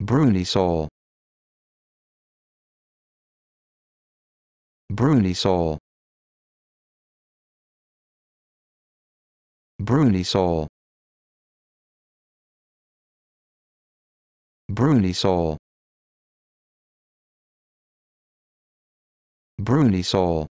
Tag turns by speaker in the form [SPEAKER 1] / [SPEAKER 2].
[SPEAKER 1] Brunisol. Brunisol. Brunisol. Brunisol. Brunisol.